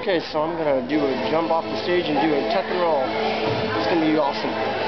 Okay, so I'm gonna do a jump off the stage and do a tuck and roll. It's gonna be awesome.